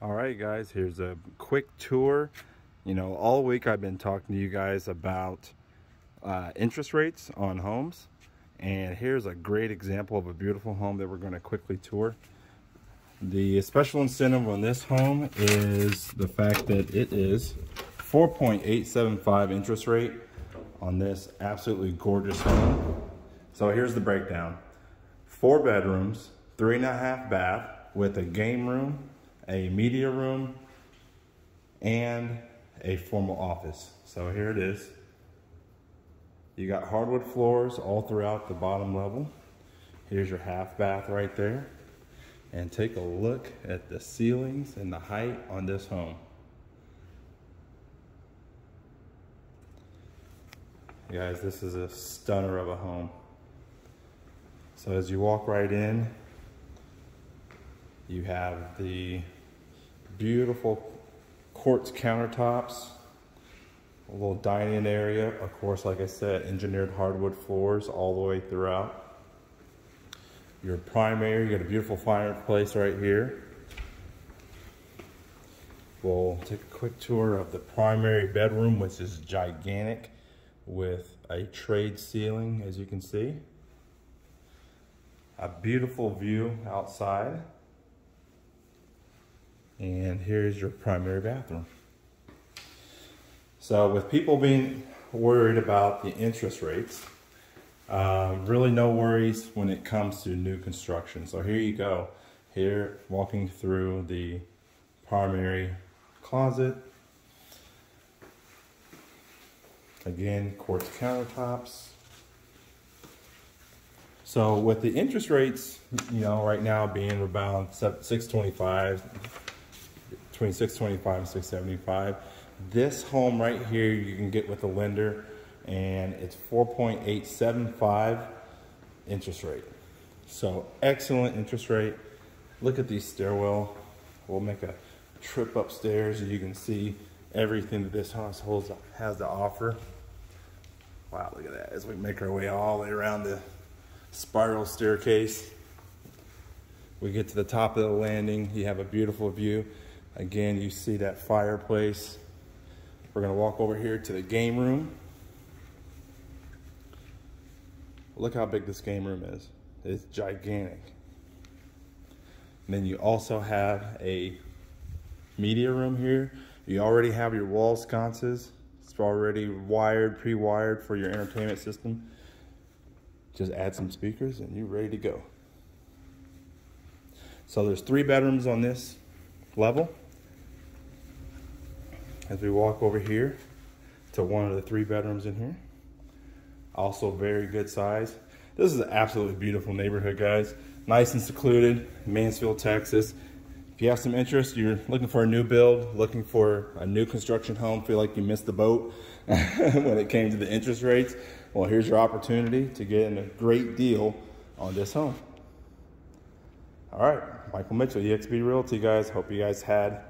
All right, guys, here's a quick tour. You know, all week I've been talking to you guys about uh, interest rates on homes. And here's a great example of a beautiful home that we're going to quickly tour. The special incentive on this home is the fact that it is 4.875 interest rate on this absolutely gorgeous home. So here's the breakdown. Four bedrooms, three and a half bath with a game room, a media room, and a formal office. So here it is. You got hardwood floors all throughout the bottom level. Here's your half bath right there. And take a look at the ceilings and the height on this home. Guys, this is a stunner of a home. So as you walk right in, you have the beautiful quartz countertops, a little dining area. Of course, like I said, engineered hardwood floors all the way throughout. Your primary, you got a beautiful fireplace right here. We'll take a quick tour of the primary bedroom, which is gigantic with a tray ceiling, as you can see. A beautiful view outside. And here's your primary bathroom. So with people being worried about the interest rates, um, really no worries when it comes to new construction. So here you go. Here, walking through the primary closet. Again, quartz countertops. So with the interest rates, you know, right now being about 625, between 625 and 675. This home right here you can get with a lender and it's 4.875 interest rate. So excellent interest rate. Look at these stairwell. We'll make a trip upstairs and you can see everything that this house holds, has to offer. Wow, look at that. As we make our way all the way around the spiral staircase. We get to the top of the landing. You have a beautiful view. Again, you see that fireplace. We're gonna walk over here to the game room. Look how big this game room is. It's gigantic. And then you also have a media room here. You already have your wall sconces. It's already wired, pre-wired for your entertainment system. Just add some speakers and you're ready to go. So there's three bedrooms on this level as we walk over here to one of the three bedrooms in here. Also very good size. This is an absolutely beautiful neighborhood, guys. Nice and secluded, Mansfield, Texas. If you have some interest, you're looking for a new build, looking for a new construction home, feel like you missed the boat when it came to the interest rates, well, here's your opportunity to get in a great deal on this home. All right, Michael Mitchell, eXp Realty, guys. Hope you guys had